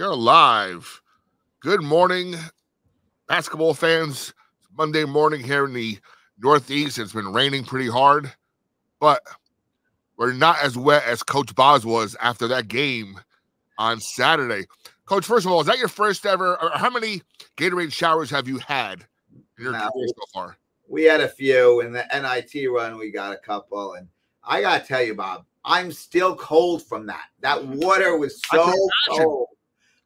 Are live. Good morning, basketball fans. It's Monday morning here in the Northeast. It's been raining pretty hard, but we're not as wet as Coach Boz was after that game on Saturday. Coach, first of all, is that your first ever? Or how many Gatorade showers have you had in your career so far? We had a few in the NIT run. We got a couple, and I gotta tell you, Bob, I'm still cold from that. That water was so cold.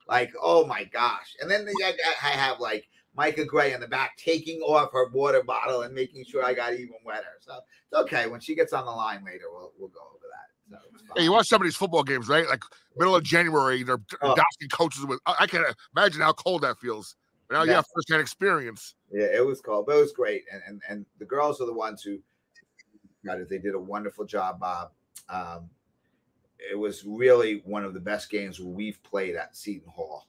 Like, oh my gosh! And then the, I, I have like Micah Gray in the back taking off her water bottle and making sure I got even wetter. So it's okay. When she gets on the line later, we'll we'll go over that. So Hey, you watch some of these football games, right? Like middle of January, they're Oh. dosing coaches with. I can imagine how cold that feels. But now you Yeah. have firsthand experience. Yeah, it was cold, but it was great. And and, and the girls are the ones who got it. They did a wonderful job, Bob. Um, it was really one of the best games we've played at Seton Hall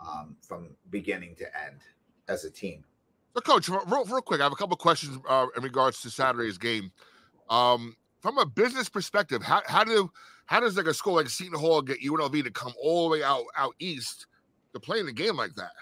um, from beginning to end as a team. So, coach, real, real quick, I have a couple of questions uh, in regards to Saturday's game. Um, from a business perspective, how, how do how does like a school like Seton Hall get UNLV to come all the way out out east to play in a game like that?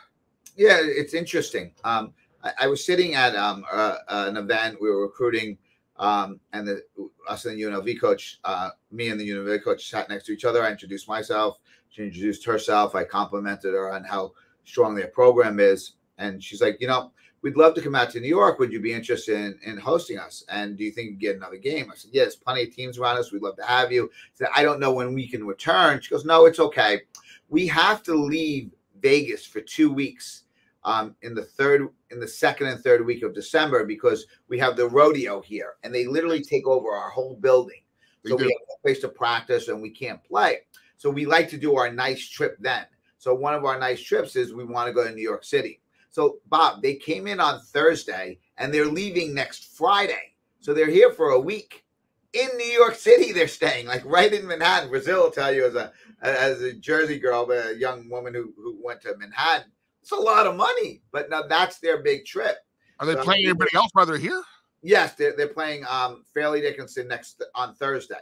Yeah, it's interesting. Um, I, I was sitting at um, uh, an event. We were recruiting, um, and the us and the UNLV coach, uh, me and the UNLV coach sat next to each other. I introduced myself. She introduced herself. I complimented her on how strong their program is, and she's like, you know, we'd love to come out to New York. Would you be interested in, in hosting us? And do you think you get another game? I said, yes, plenty of teams around us. We'd love to have you. I said, I don't know when we can return. She goes, no, it's okay. We have to leave Vegas for two weeks um, in the third, in the second and third week of December because we have the rodeo here, and they literally take over our whole building. They so do. we have no place to practice, and we can't play. So we like to do our nice trip then. So one of our nice trips is we want to go to New York City. So Bob, they came in on Thursday, and they're leaving next Friday. So they're here for a week in New York City. They're staying like right in Manhattan. Brazil will tell you as a as a Jersey girl, but a young woman who who went to Manhattan. It's a lot of money, but now that's their big trip. Are they So- playing anybody else while they're here? Yes, they're, they're playing um Fairleigh Dickinson next on Thursday.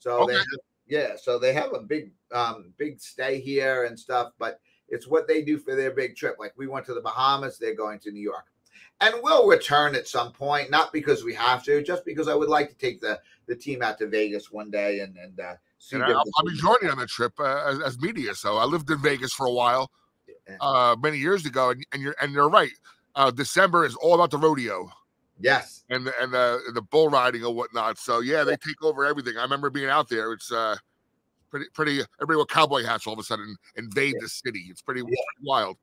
So they have, yeah, so they have a big um big stay here and stuff, but it's what they do for their big trip. Like we went to the Bahamas, they're going to New York. And we'll return at some point, not because we have to, just because I would like to take the the team out to Vegas one day and and uh, see. And I'll, I'll be joining on the trip uh, as, as media. So I lived in Vegas for a while. Uh, many years ago, and, and you're and you're right. Uh, December is all about the rodeo Yes, and the and the the bull riding and whatnot. So yeah, they take over everything. I remember being out there. It's uh pretty pretty everybody with cowboy hats all of a sudden invade the city. It's pretty, pretty wild.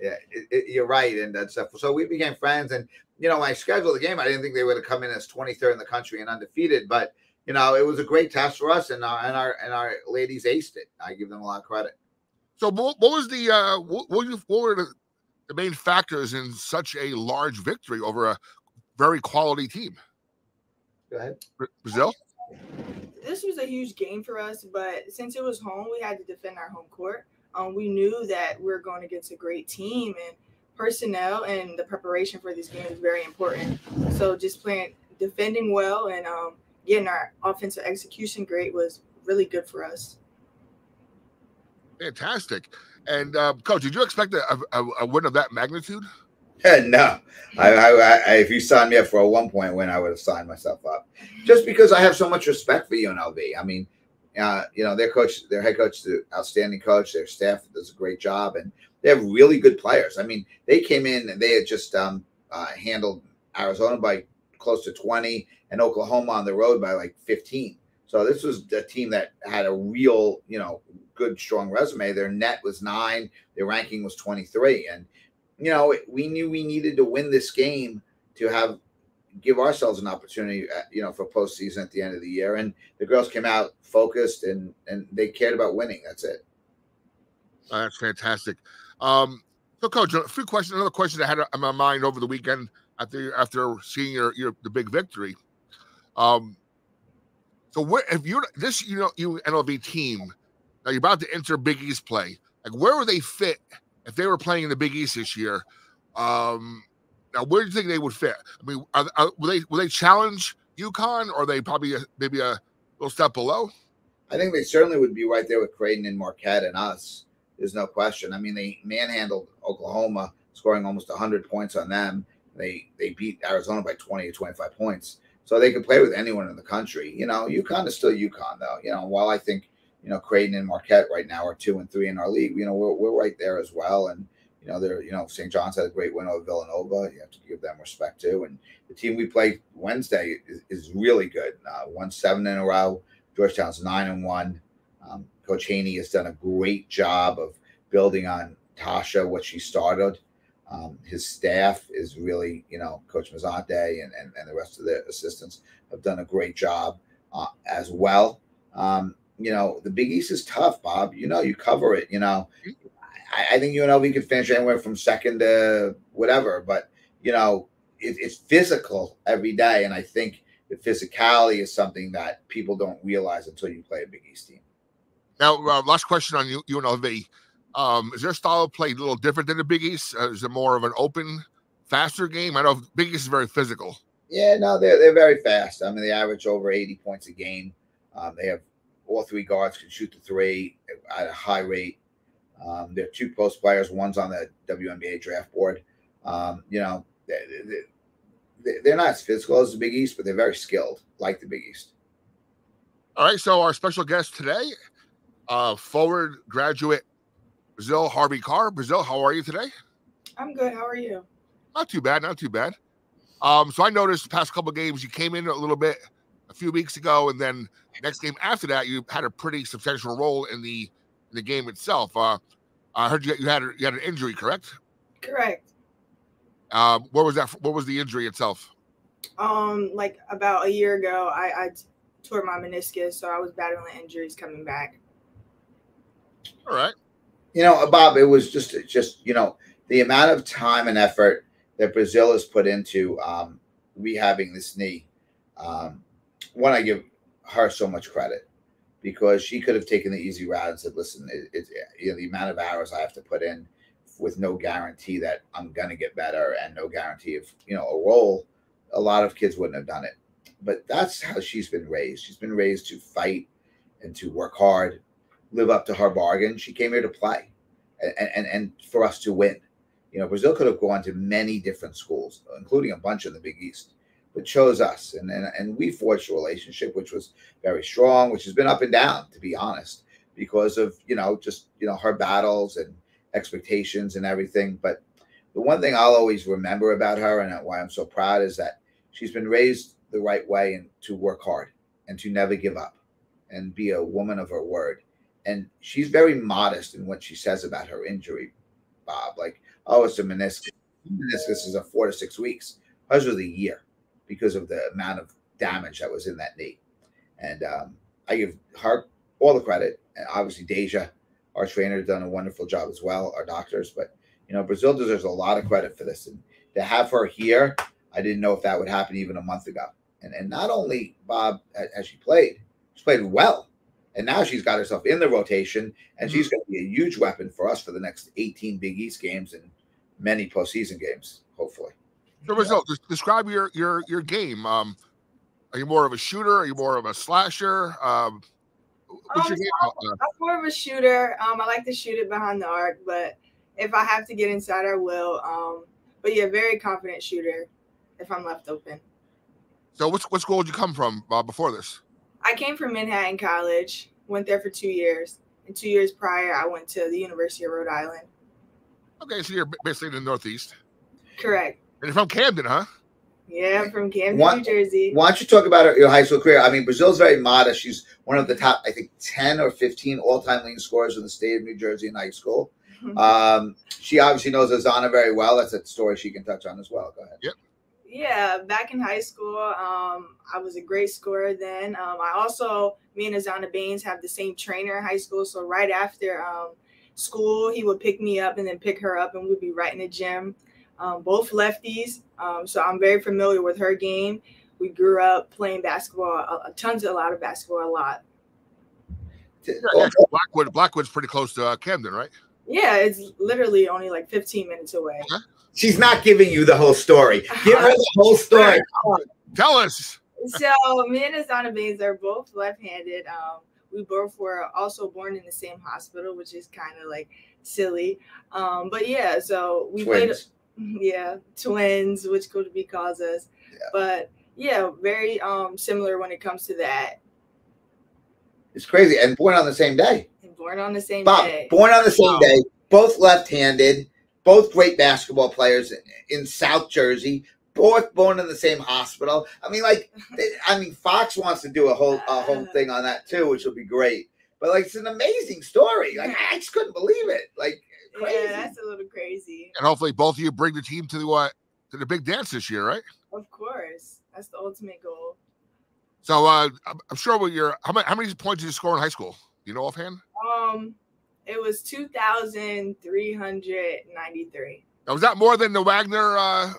yeah, it, it, you're right, and that stuff. So we became friends, and you know, when I scheduled the game, I didn't think they would have come in as 23rd in the country and undefeated, but you know, it was a great test for us, and our and our and our ladies aced it. I give them a lot of credit. So what, what was the uh what, what, you, what were the, the main factors in such a large victory over a very quality team? Go ahead. Brazil? this was a huge game for us, but since it was home, we had to defend our home court. Um, we knew that we are going against a great team, and personnel and the preparation for this game is very important. So just playing, defending well, and um, getting our offensive execution great was really good for us. Fantastic. And uh, coach, did you expect a, a, a win of that magnitude? no, I, I, I, if you signed me up for a one point win, I would have signed myself up. Just because I have so much respect for UNLV. I mean, uh, you know, their coach, their head coach, is an outstanding coach. Their staff does a great job, and they have really good players. I mean, they came in and they had just um, uh, handled Arizona by close to twenty, and Oklahoma on the road by like fifteen. So this was a team that had a real, you know, good strong resume. Their net was nine, their ranking was twenty three, and you know, we knew we needed to win this game to have give ourselves an opportunity, uh, you know, for postseason at the end of the year. And the girls came out focused and and they cared about winning. That's it. That's fantastic. Um, so, coach, a few questions. Another question I had on my mind over the weekend after after seeing your, your the big victory. Um, so, where if you're this you know UNLV team now you're about to enter Big East play, like where would they fit if they were playing in the Big East this year? Um, now, where do you think they would fit? I mean, are, are, will they will they challenge UConn, or they probably a, maybe a little step below? I think they certainly would be right there with Creighton and Marquette and us. There's no question. I mean, they manhandled Oklahoma, scoring almost 100 points on them. They they beat Arizona by 20 to 25 points. So they could play with anyone in the country. You know, UConn is still UConn, though. You know, while I think, you know, Creighton and Marquette right now are two and three in our league, you know, we're, we're right there as well. And, you know, they're, you know, St. John's had a great win over Villanova. You have to give them respect too. And the team we play Wednesday is, is really good. Uh, won seven in a row. Georgetown's nine and one. Um, Coach Haney has done a great job of building on Tasha, what she started. Um, his staff is really, you know, Coach Mazante and, and, and the rest of the assistants have done a great job uh, as well. Um, you know, the Big East is tough, Bob. You know, you cover it. You know, I, I think UNLV could finish anywhere from second to whatever, but, you know, it, it's physical every day. And I think the physicality is something that people don't realize until you play a Big East team. Now, uh, last question on UNLV. Um, is their style of play a little different than the Big East? Uh, is it more of an open, faster game? I know Big East is very physical. Yeah, no, they're they're very fast. I mean, they average over 80 points a game. Um, they have all three guards can shoot the three at a high rate. Um, they're two post players. One's on the WNBA draft board. Um, you know, they're, they're not as physical as the Big East, but they're very skilled, like the Big East. All right. So our special guest today, uh, forward graduate Brazil Harvey Carr. Brazil, how are you today? I'm good. How are you? Not too bad. Not too bad. Um, so I noticed the past couple games you came in a little bit a few weeks ago, and then next game after that you had a pretty substantial role in the in the game itself. Uh, I heard you you had you had an injury, correct? Correct. Um, what was that? What was the injury itself? Um, like about a year ago, I, I tore my meniscus, so I was battling injuries coming back. All right you know, Bob, it was just just you know the amount of time and effort that Brazil has put into um, rehabbing this knee. Um, one, I give her so much credit because she could have taken the easy route and said, "Listen, it, it, you know, the amount of hours I have to put in with no guarantee that I'm going to get better and no guarantee of you know a role." A lot of kids wouldn't have done it, but that's how she's been raised. She's been raised to fight and to work hard live up to her bargain. She came here to play and, and, and for us to win. You know, Brazil could have gone to many different schools, including a bunch in the Big East, but chose us. And, and, and we forged a relationship which was very strong, which has been up and down, to be honest, because of, you know, just, you know, her battles and expectations and everything. But the one thing I'll always remember about her and why I'm so proud is that she's been raised the right way and to work hard and to never give up and be a woman of her word and she's very modest in what she says about her injury, Bob. Like, oh, it's a meniscus. Meniscus is a four to six weeks. Hers was a year because of the amount of damage that was in that knee. And um, I give Harp all the credit. And obviously, Deja, our trainer, done a wonderful job as well, our doctors. But, you know, Brazil deserves a lot of credit for this. And to have her here, I didn't know if that would happen even a month ago. And, and not only, Bob, as she played, she played well and now she's got herself in the rotation, and mm-hmm. she's going to be a huge weapon for us for the next 18 Big East games and many postseason games, hopefully. So, yeah. describe your your your game. Um, are you more of a shooter? Are you more of a slasher? Um, what's um, your game? I'm, I'm more of a shooter. Um, I like to shoot it behind the arc, but if I have to get inside, I will. Um, but yeah, very confident shooter if I'm left open. So, what what school did you come from uh, before this? I came from Manhattan College, went there for two years. And two years prior, I went to the University of Rhode Island. Okay, so you're basically in the Northeast. Correct. And you're from Camden, huh? Yeah, I'm from Camden, why, New Jersey. Why don't you talk about your high school career? I mean, Brazil's very modest. She's one of the top, I think, 10 or 15 all time leading scorers in the state of New Jersey in high school. um, she obviously knows Azana very well. That's a story she can touch on as well. Go ahead. Yep. Yeah, back in high school, um, I was a great scorer then. Um, I also, me and Azana Baines have the same trainer in high school. So right after um, school, he would pick me up and then pick her up, and we'd be right in the gym. Um, both lefties, um, so I'm very familiar with her game. We grew up playing basketball, a, a tons, a lot of basketball, a lot. Yeah, Blackwood, Blackwood's pretty close to uh, Camden, right? Yeah, it's literally only like 15 minutes away. Okay. She's not giving you the whole story. Give her the whole story. Tell us. So me and Azana Baines are both left-handed. Um, we both were also born in the same hospital, which is kind of like silly. Um, but yeah, so we twins. played. Yeah, twins, which could be calls us. Yeah. But yeah, very um similar when it comes to that. It's crazy, and born on the same day. And born on the same Bob, day. Born on the same wow. day, both left-handed, both great basketball players in South Jersey, both born in the same hospital. I mean, like, I mean, Fox wants to do a whole a whole thing on that too, which will be great. But like, it's an amazing story. Like, I just couldn't believe it. Like, crazy. yeah, that's a little crazy. And hopefully, both of you bring the team to the what to the big dance this year, right? Of course, that's the ultimate goal. So uh, I'm sure what you're how many how many points did you score in high school? You know offhand? Um, it was two thousand three hundred ninety three. Was that more than the Wagner uh,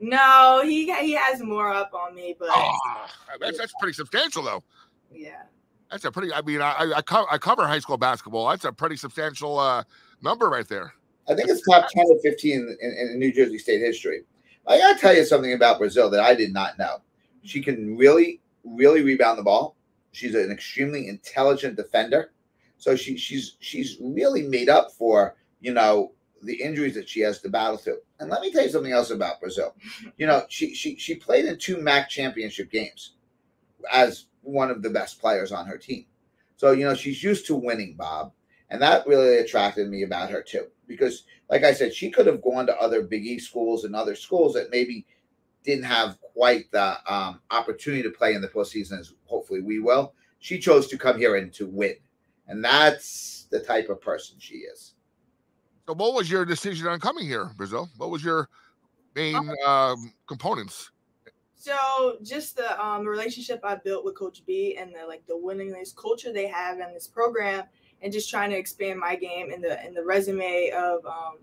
no, he he has more up on me, but oh, that's that's pretty substantial though. Yeah. That's a pretty. I mean, I I, co- I cover high school basketball. That's a pretty substantial uh, number right there. I think it's top ten or fifteen in, in New Jersey state history. I gotta tell you something about Brazil that I did not know. She can really, really rebound the ball. She's an extremely intelligent defender. So she she's she's really made up for you know the injuries that she has to battle through. And let me tell you something else about Brazil. You know, she she she played in two MAAC championship games as one of the best players on her team. So, you know, she's used to winning, Bob. And that really attracted me about her too. Because, like I said, she could have gone to other Big E schools and other schools that maybe didn't have quite the um, opportunity to play in the postseason as hopefully we will. She chose to come here and to win. And that's the type of person she is. So, what was your decision on coming here, Brazil? What was your main um, components? So, just the um, relationship I built with Coach B and the like the willingness culture they have in this program, and just trying to expand my game in the in the resume of um,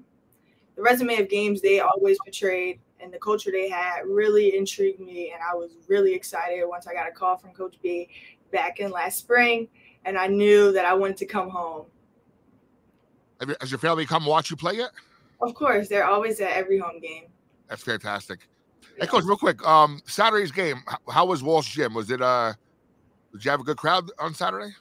the resume of games they always portrayed and the culture they had really intrigued me, and I was really excited once I got a call from Coach B back in last spring, and I knew that I wanted to come home has your family come watch you play yet? Of course, they're always at every home game. That's fantastic. Yeah. Hey, coach, real quick, um, Saturday's game. How was Walsh Gym? Was it uh, did you have a good crowd on Saturday?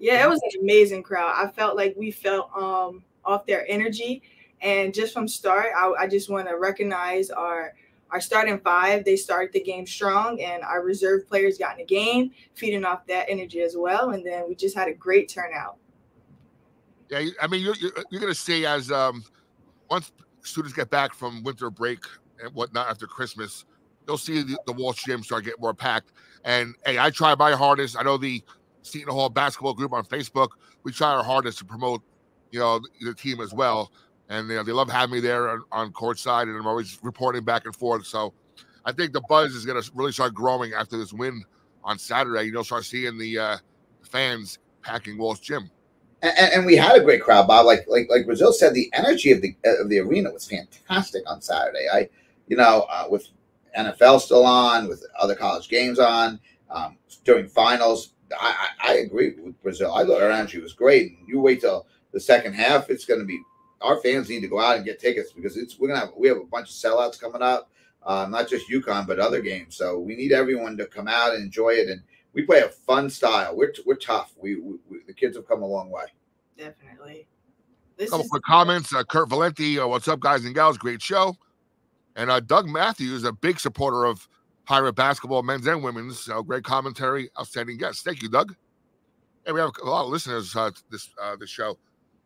Yeah, it was an amazing crowd. I felt like we felt um off their energy, and just from start, I, I just want to recognize our our starting five. They started the game strong, and our reserve players got in the game, feeding off that energy as well. And then we just had a great turnout. Yeah, I mean, you're, you're, you're going to see as um, once students get back from winter break and whatnot after Christmas, you'll see the, the Walsh gym start getting more packed. And hey, I try my hardest. I know the Seton Hall basketball group on Facebook. We try our hardest to promote, you know, the, team as well. And you know, they love having me there on, on court side, and I'm always reporting back and forth. So I think the buzz is going to really start growing after this win on Saturday. You'll start seeing the uh, fans packing Walsh Gym and, and, we had a great crowd, Bob. Like like like Brazil said, the energy of the of the arena was fantastic on Saturday. I, you know, uh, with NFL still on, with other college games on, um, during finals, I, I, I agree with Brazil. I thought our energy was great. And you wait till the second half; it's going to be our fans need to go out and get tickets because it's we're gonna have we have a bunch of sellouts coming up, uh, not just UConn but other games. So we need everyone to come out and enjoy it and we play a fun style. We're we're tough. We, we, we the kids have come a long way. Definitely. This a couple quick comments. Uh, Kurt Valenti, uh, what's up, guys and gals? Great show. And uh, Doug Matthews, a big supporter of pirate basketball, men's and women's. So great commentary, outstanding guest. Thank you, Doug. And we have a lot of listeners uh, this uh, this show.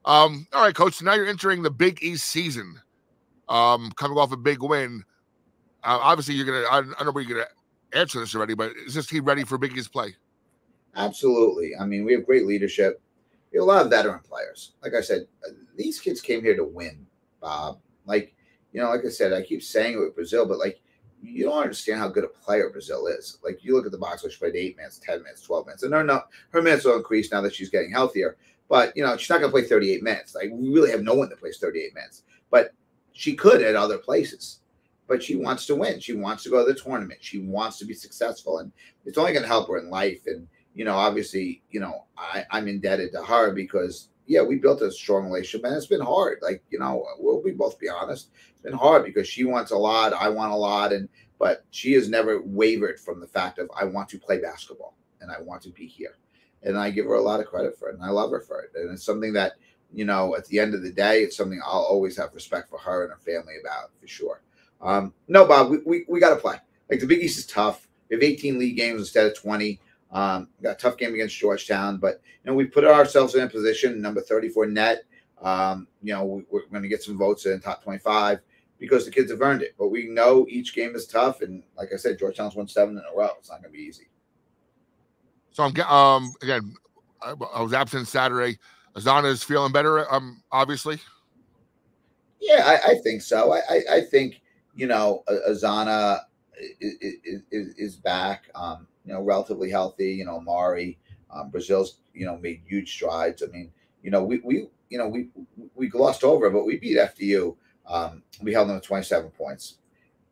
Um, all right, coach. So now you're entering the Big East season. Um, coming off a big win. Uh, obviously, you're gonna. I, I don't know where you're gonna answer this already, but is this team ready for Big East play? Absolutely. I mean, we have great leadership. We have a lot of veteran players. Like I said, uh, these kids came here to win, Bob. Like, you know, like I said, I keep saying it with Brazil, but like, you don't understand how good a player Brazil is. Like, you look at the box she played eight minutes, 10 minutes, 12 minutes. And her, no, her minutes will increase now that she's getting healthier. But, you know, she's not going to play 38 minutes. Like, we really have no one that plays 38 minutes. But she could at other places but she wants to win. She wants to go to the tournament. She wants to be successful, and it's only going to help her in life. And you know, obviously, you know, I, I'm indebted to her because yeah, we built a strong relationship, and it's been hard. Like you know, we'll be both be honest, it's been hard because she wants a lot, I want a lot, and but she has never wavered from the fact of I want to play basketball and I want to be here. and I give her a lot of credit for it, and I love her for it. And it's something that you know, at the end of the day, it's something I'll always have respect for her and her family about for sure. Um, no, Bob, we, we, we got to play. Like the Big East is tough. We have 18 league games instead of 20. Um, got a tough game against Georgetown, but you know we put ourselves in a position, number 34 net. Um, you know we, are going to get some votes in top 25 because the kids have earned it. But we know each game is tough, and like I said, Georgetown's won seven in a row. It's not going to be easy. So I'm um again, I, I was absent Saturday. Azana is feeling better, um, obviously. Yeah, I, I think so. I, I, I, think you know Azana is, is, is back. Um, you know, relatively healthy. You know, Mari, um, Brazil's you know made huge strides. I mean, you know, we we you know we we glossed over, but we beat FDU. Um, we held them to 27 points,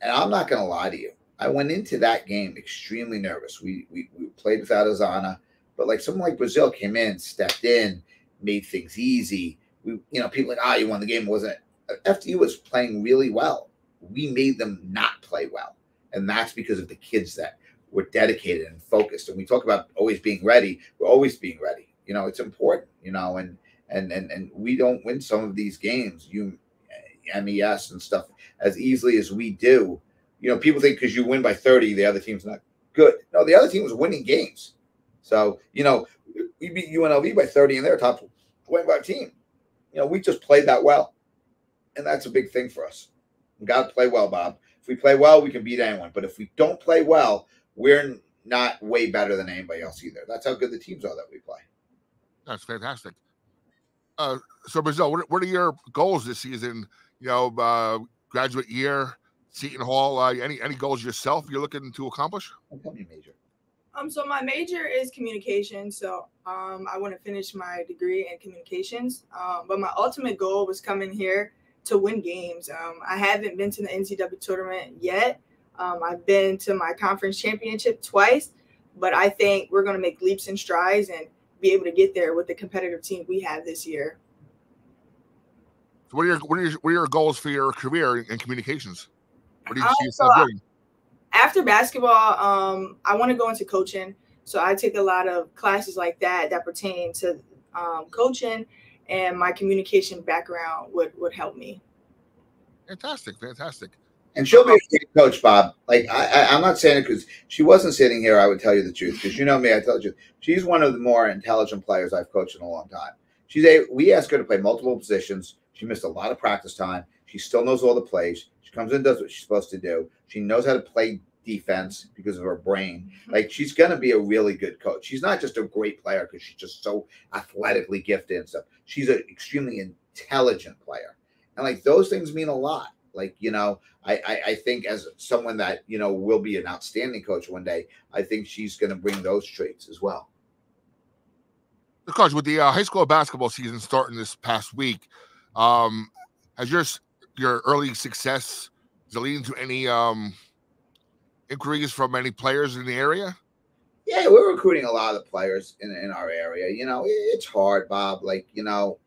and I'm not going to lie to you. I went into that game extremely nervous. We, we we played without Azana, but like someone like Brazil came in, stepped in, made things easy. We, you know, people like, ah, oh, you won the game, wasn't it? FDU was playing really well. We made them not play well, and that's because of the kids that were dedicated and focused. And we talk about always being ready. We're always being ready. You know, it's important. You know, and and and and we don't win some of these games, you eh, MES and stuff, as easily as we do. You know, people think because you win by thirty, the other team's not good. No, the other team was winning games. So you know, we beat UNLV by 30 and they're top 25 team. You know, we just played that well. And that's a big thing for us. We got to play well, Bob. If we play well, we can beat anyone. But if we don't play well, we're not way better than anybody else either. That's how good the teams are that we play. That's fantastic. Uh, so, Brazil, what, what are your goals this season? You know, uh, graduate year, Seton Hall. Uh, any any goals yourself you're looking to accomplish? major. Um, so my major is communication. So um, I want to finish my degree in communications. Um, but my ultimate goal was coming here to win games. Um, I haven't been to the NCAA tournament yet. Um, I've been to my conference championship twice, but I think we're going to make leaps and strides and be able to get there with the competitive team we have this year. So what are your what are your, what are your goals for your career in communications? What do you um, see yourself so doing? after basketball, um, I want to go into coaching. So I take a lot of classes like that that pertain to um, coaching, and my communication background would would help me. Fantastic, fantastic. And she'll be a great coach, Bob. Like I, I, am not saying it because she wasn't sitting here. I would tell you the truth because you know me. I tell you, she's one of the more intelligent players I've coached in a long time. She's a. We asked her to play multiple positions. She missed a lot of practice time. She still knows all the plays. She comes in, does what she's supposed to do. She knows how to play defense because of her brain. Mm-hmm. Like she's going to be a really good coach. She's not just a great player because she's just so athletically gifted and stuff. She's an extremely intelligent player, and like those things mean a lot. Like you know, I, I I, think as someone that you know will be an outstanding coach one day, I think she's going to bring those traits as well. Coach, with the uh, high school basketball season starting this past week, um, has your your early success is leading to any um inquiries from any players in the area? Yeah, we're recruiting a lot of the players in, in our area. You know, it's hard, Bob. Like, you know,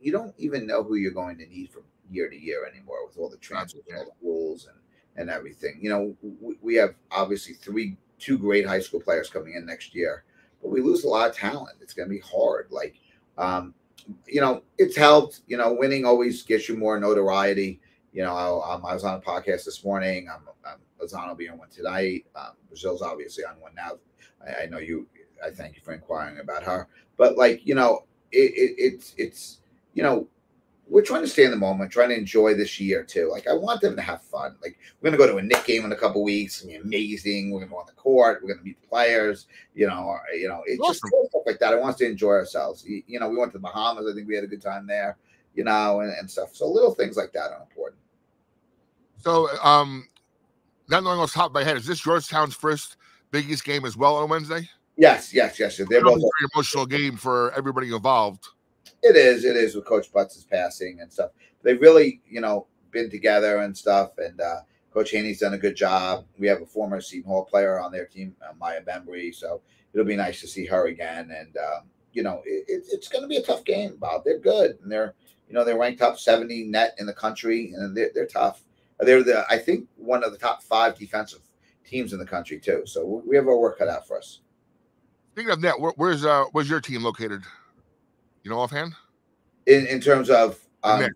you don't even know who you're going to need from year to year anymore with all the transfers and all the rules and, and everything. You know, we, we have obviously three, two great high school players coming in next year, but we lose a lot of talent. It's going to be hard. Like, um, you know, it's helped. You know, winning always gets you more notoriety. You know, I, um, I was on a podcast this morning. I'm, I'm Azana will be on one tonight. Um, Brazil's obviously on one now. I, I, know you. I thank you for inquiring about her. But like you know, it, it, it's it's you know, we're trying to stay in the moment, trying to enjoy this year too. Like I want them to have fun. Like we're gonna go to a Knick game in a couple weeks. It's gonna be amazing. We're gonna go on the court. We're gonna meet the players. You know, or, you know, it's awesome. just stuff like that. I want us to enjoy ourselves. You, know, we went to the Bahamas. I think we had a good time there. You know, and, and stuff. So little things like that are important. So, um, not knowing off the top of my head, is this Georgetown's first Big East game as well on Wednesday? Yes, yes, yes. They're both a very emotional game for everybody involved. It is. It is with Coach Butts' passing and stuff. They've really, you know, been together and stuff. And uh, Coach Haney's done a good job. We have a former Seton Hall player on their team, uh, Maya Bembry. So it'll be nice to see her again. And um, you know, it, it's going to be a tough game, Bob. They're good, and they're, you know, they're ranked top seventy net in the country, and they're, they're tough. They're the I think one of the top five defensive teams in the country too. So we have our work cut out for us. Speaking of net, where, where's uh where's your team located? You know offhand? In in terms of um,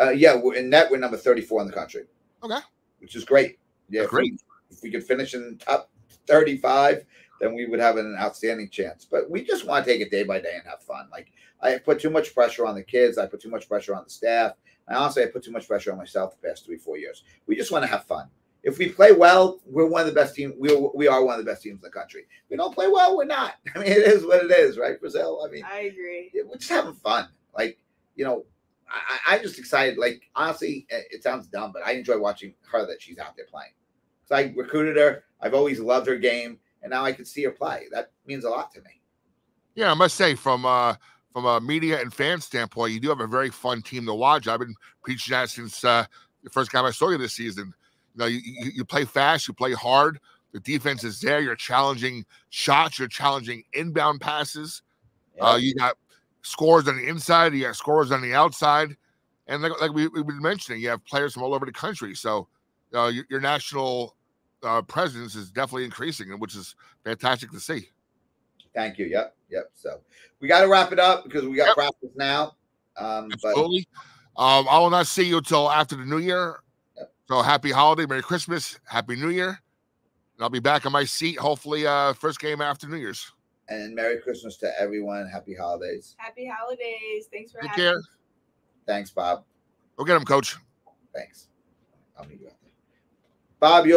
uh, yeah, we're, in net we're number thirty four in the country. Okay. which is great. Yeah, if Great. we, if we could finish in top thirty five, then we would have an outstanding chance. But we just want to take it day by day and have fun. Like I put too much pressure on the kids. I put too much pressure on the staff. And honestly, I put too much pressure on myself the past three, four years. We just want to have fun. If we play well, we're one of the best teams. We we are one of the best teams in the country. If we don't play well, we're not. I mean, it is what it is, right, Brazil? I mean, I agree. yeah, we're just having fun. Like, you know, I, I- I'm just excited. Like, honestly, it, it sounds dumb, but I enjoy watching her that she's out there playing. So I recruited her. I've always loved her game, and now I can see her play. That means a lot to me. Yeah, I must say, from uh from a media and fan standpoint, you do have a very fun team to watch. I've been preaching that since uh, the first time I saw you this season. You know, you, you, play fast, you play hard. The defense is there. You're challenging shots. You're challenging inbound passes. Uh, you got scores on the inside. You got scores on the outside, and like, like we, we've been mentioning, you have players from all over the country. So, uh, your, your national uh, presence is definitely increasing, which is fantastic to see. Thank you. Yep. Yep. So we got to wrap it up because we got Yep. practice now. Um, but Absolutely. Um, I will not see you until after the new year. Yep. So happy holiday, Merry Christmas, Happy New Year. And I'll be back on my seat, hopefully, uh, first game after New Year's. and Merry Christmas to everyone. Happy holidays. Happy holidays. Thanks for Take having care. me. Thanks, Bob. Go get him, coach. Thanks. I'll meet you out there. Bob, you